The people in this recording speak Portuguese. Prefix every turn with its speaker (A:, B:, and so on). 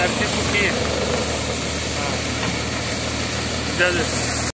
A: Deve ser porque... Ah.